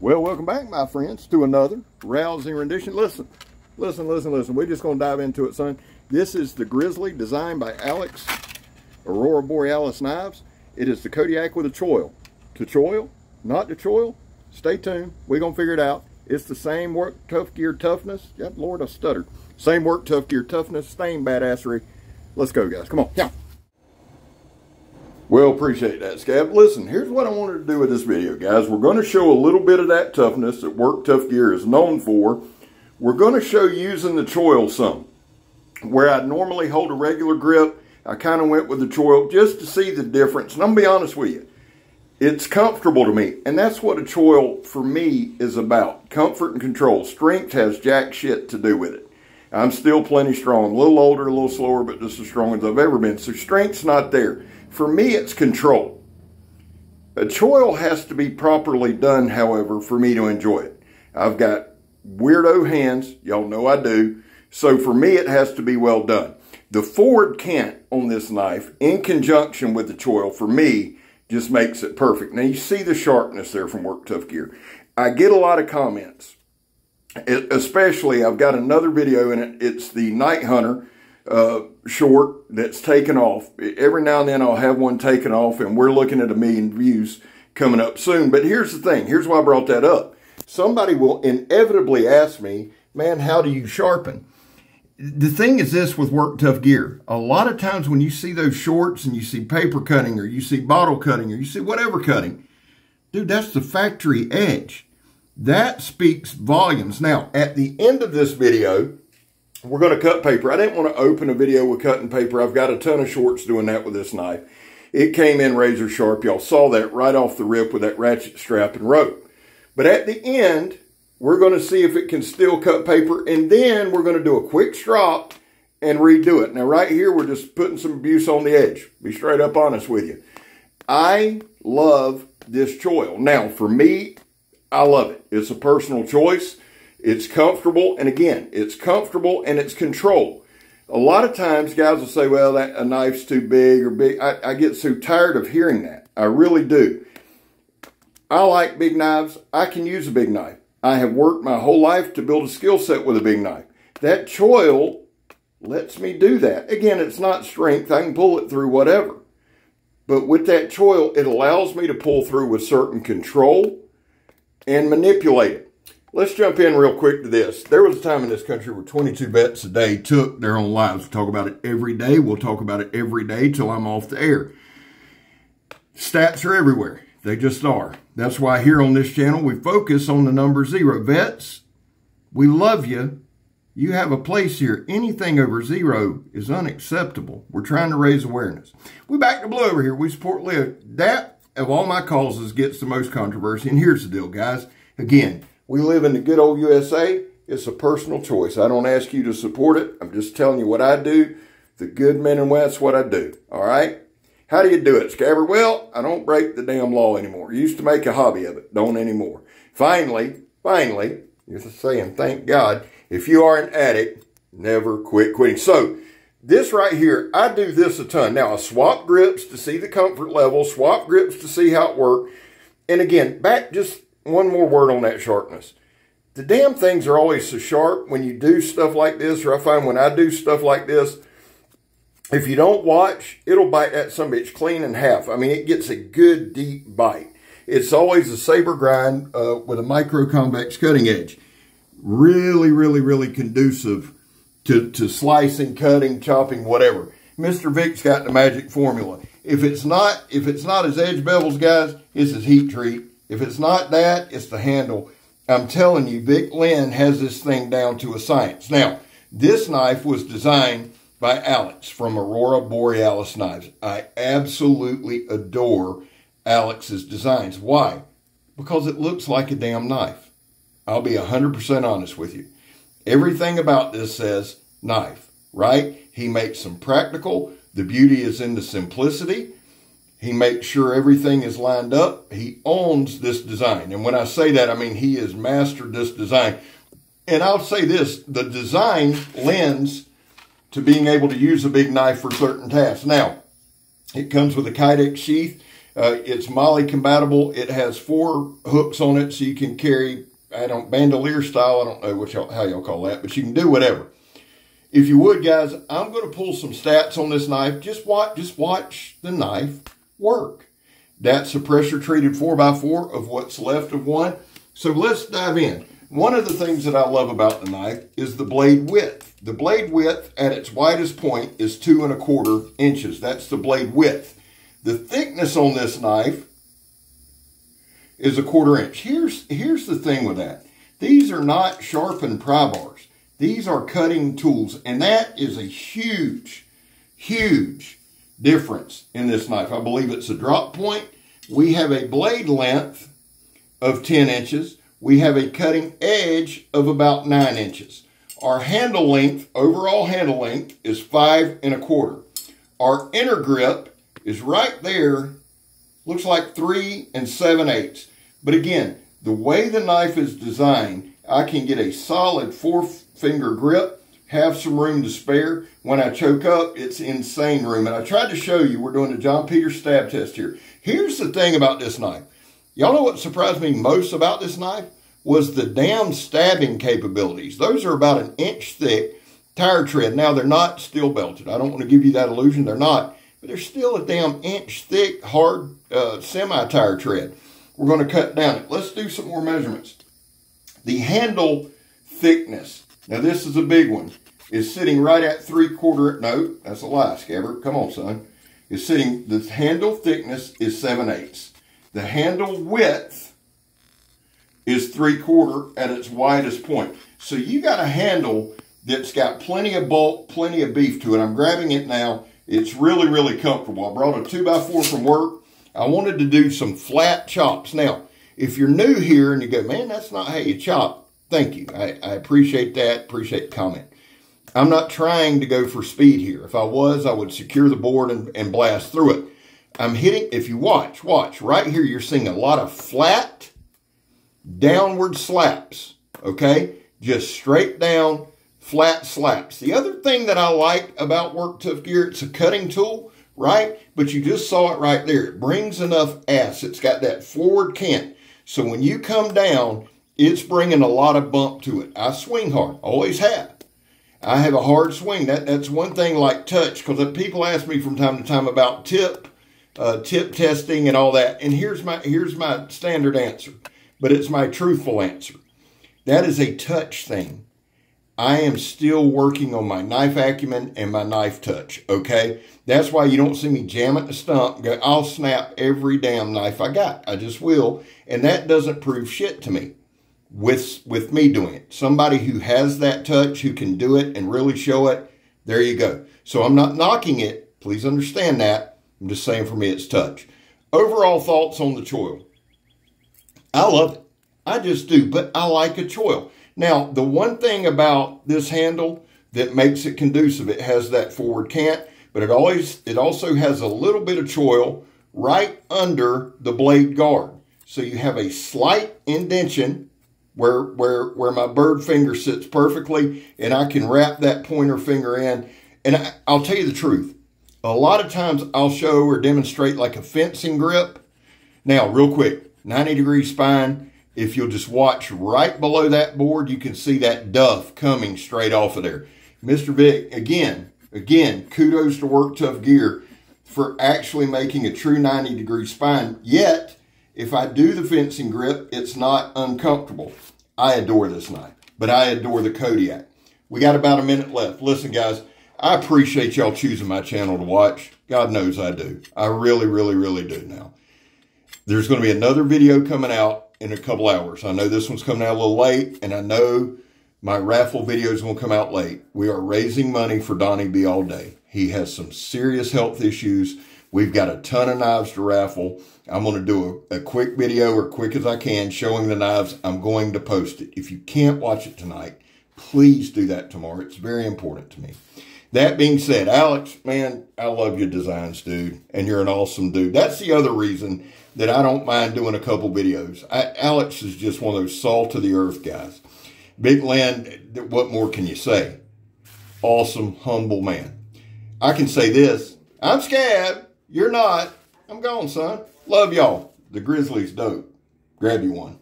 Well, welcome back, my friends, to another rousing rendition. Listen, listen, listen, listen. We're just going to dive into it, son. This is the Grizzly designed by Alex Aurora Borealis Knives. It is the Kodiak with a choil. To choil, not to choil. Stay tuned. We're going to figure it out. It's the same work, Tuff gear toughness. Yep, Lord, I stuttered. Same work, Tuff gear toughness, same badassery. Let's go, guys. Come on. Yeah. Well, appreciate that, Scab. Listen, here's what I wanted to do with this video, guys. We're going to show a little bit of that toughness that Work Tuff Gear is known for. We're going to show using the choil some. Where I normally hold a regular grip, I kind of went with the choil just to see the difference. And I'm going to be honest with you. It's comfortable to me. And that's what a choil, for me, is about. Comfort and control. Strength has jack shit to do with it. I'm still plenty strong. A little older, a little slower, but just as strong as I've ever been. So strength's not there. For me, it's control. A choil has to be properly done, however, for me to enjoy it. I've got weirdo hands. Y'all know I do. So for me, it has to be well done. The forward cant on this knife, in conjunction with the choil, for me, just makes it perfect. Now, you see the sharpness there from Work Tuff Gear. I get a lot of comments, especially, I've got another video in it. It's the Night Hunter uh, short that's taken off. Every now and then I'll have one taken off and we're looking at a million views coming up soon. But here's the thing. Here's why I brought that up. Somebody will inevitably ask me, man, how do you sharpen? The thing is this with Work Tuff Gear. A lot of times when you see those shorts and you see paper cutting or you see bottle cutting or you see whatever cutting, dude, that's the factory edge. That speaks volumes. Now, at the end of this video, we're going to cut paper. I didn't want to open a video with cutting paper. I've got a ton of shorts doing that with this knife. It came in razor sharp. Y'all saw that right off the rip with that ratchet strap and rope. But at the end, we're going to see if it can still cut paper. And then we're going to do a quick strop and redo it. Now, right here, we're just putting some abuse on the edge. Be straight up honest with you. I love this choil. Now, for me, I love it. It's a personal choice. It's comfortable, and again, it's comfortable and it's control. A lot of times guys will say, well, that a knife's too big or big. I, I get so tired of hearing that. I really do. I like big knives. I can use a big knife. I have worked my whole life to build a skill set with a big knife. That choil lets me do that. Again, it's not strength. I can pull it through whatever. But with that choil, it allows me to pull through with certain control and manipulate it. Let's jump in real quick to this. There was a time in this country where 22 vets a day took their own lives. We talk about it every day. We'll talk about it every day till I'm off the air. Stats are everywhere. They just are. That's why here on this channel, we focus on the number zero. Vets, we love you. You have a place here. Anything over zero is unacceptable. We're trying to raise awareness. We back to blue over here. We support Leo. That, of all my causes, gets the most controversy. And here's the deal, guys. Again, we live in the good old USA. It's a personal choice. I don't ask you to support it. I'm just telling you what I do. The good men and women, that's what I do. All right? How do you do it, Scabber? Well, I don't break the damn law anymore. Used to make a hobby of it. Don't anymore. Finally, finally, you're saying, thank God, if you are an addict, never quit quitting. So, this right here, I do this a ton. Now, I swap grips to see the comfort level, swap grips to see how it works. And again, back just one more word on that sharpness. The damn things are always so sharp when you do stuff like this, or I find when I do stuff like this, if you don't watch, it'll bite that some bitch clean in half. I mean, it gets a good deep bite. It's always a saber grind uh, with a micro convex cutting edge. Really, really, really conducive to, to slicing, cutting, chopping, whatever. Mr. Vic's got the magic formula. If it's not, if it's not his edge bevels, guys, it's his heat treat. If it's not that, it's the handle. I'm telling you, Vic Lynn has this thing down to a science. Now, this knife was designed by Alex from Aurora Borealis Knives. I absolutely adore Alex's designs. Why? Because it looks like a damn knife. I'll be 100% honest with you. Everything about this says knife, right? He makes them practical. The beauty is in the simplicity. He makes sure everything is lined up. He owns this design. And when I say that, I mean he has mastered this design. And I'll say this, the design lends to being able to use a big knife for certain tasks. Now, it comes with a Kydex sheath. Uh, it's MOLLE compatible. It has four hooks on it, so you can carry, I don't, bandolier style. I don't know what how y'all call that, but you can do whatever. If you would, guys, I'm going to pull some stats on this knife. Just watch, just watch the knife work. That's a pressure treated 4x4 of what's left of one. So let's dive in. One of the things that I love about the knife is the blade width. The blade width at its widest point is two and a quarter inches. That's the blade width. The thickness on this knife is a quarter inch. Here's, here's the thing with that. These are not sharpened pry bars. These are cutting tools, and that is a huge, huge difference in this knife. I believe it's a drop point. We have a blade length of 10 inches. We have a cutting edge of about 9 inches. Our handle length, overall handle length, is 5 and a quarter. Our inner grip is right there, looks like 3 and 7 eighths. But again, the way the knife is designed, I can get a solid 4 finger grip, have some room to spare. When I choke up, it's insane room. And I tried to show you, we're doing the John Peter stab test here. Here's the thing about this knife. Y'all know what surprised me most about this knife? Was the damn stabbing capabilities. Those are about an inch thick tire tread. Now, they're not steel belted. I don't want to give you that illusion. They're not. But they're still a damn inch thick, hard uh, semi-tire tread. We're going to cut down it. Let's do some more measurements. The handle thickness. Now this is a big one. It's sitting right at three quarter, no, that's a lie, Scabbard. Come on, son. It's sitting, the handle thickness is seven eighths. The handle width is three quarter at its widest point. So you got a handle that's got plenty of bulk, plenty of beef to it. I'm grabbing it now. It's really, really comfortable. I brought a two by four from work. I wanted to do some flat chops. Now, if you're new here and you go, man, that's not how you chop, Thank you. I, I appreciate that. Appreciate the comment. I'm not trying to go for speed here. If I was, I would secure the board and, and blast through it. I'm hitting, if you watch, watch, right here you're seeing a lot of flat downward slaps, okay? Just straight down, flat slaps. The other thing that I like about Work Tuff Gear, it's a cutting tool, right? But you just saw it right there. It brings enough ass. It's got that forward cant. So when you come down, it's bringing a lot of bump to it. I swing hard, always have. I have a hard swing. That that's one thing like touch because people ask me from time to time about tip, uh, tip testing and all that. And here's my here's my standard answer, but it's my truthful answer. That is a touch thing. I am still working on my knife acumen and my knife touch. Okay, that's why you don't see me jam at the stump. I'll snap every damn knife I got. I just will, and that doesn't prove shit to me with with me doing it. Somebody who has that touch, who can do it and really show it. There you go. So I'm not knocking it. Please understand that. I'm just saying for me it's touch. Overall thoughts on the choil. I love it. I just do, but I like a choil. Now, the one thing about this handle that makes it conducive, it has that forward cant, but it always it also has a little bit of choil right under the blade guard. So you have a slight indention where where where my bird finger sits perfectly and I can wrap that pointer finger in. And I, I'll tell you the truth. A lot of times I'll show or demonstrate like a fencing grip. Now, real quick, 90 degree spine. If you'll just watch right below that board, you can see that duff coming straight off of there. Mr. Vic, again, again, kudos to Work Tuff Gear for actually making a true 90 degree spine. Yet, if I do the fencing grip, it's not uncomfortable. I adore this knife, but I adore the Kodiak. We got about a minute left. Listen, guys, I appreciate y'all choosing my channel to watch. God knows I do. I really, really, really do now. There's going to be another video coming out in a couple hours. I know this one's coming out a little late, and I know my raffle videos will come out late. We are raising money for Donnie B all day. He has some serious health issues. We've got a ton of knives to raffle. I'm going to do a, a, quick video or quick as I can showing the knives. I'm going to post it. If you can't watch it tonight, please do that tomorrow. It's very important to me. That being said, Alex, man, I love your designs, dude. And you're an awesome dude. That's the other reason that I don't mind doing a couple videos. I, Alex is just one of those salt of the earth guys. Big Land, what more can you say? Awesome, humble man. I can say this. I'm scared. You're not. I'm gone, son. Love y'all. The Grizzlies dope. Grab you one.